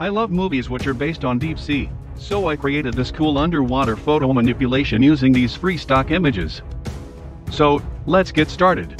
I love movies which are based on deep sea, so I created this cool underwater photo manipulation using these free stock images. So, let's get started.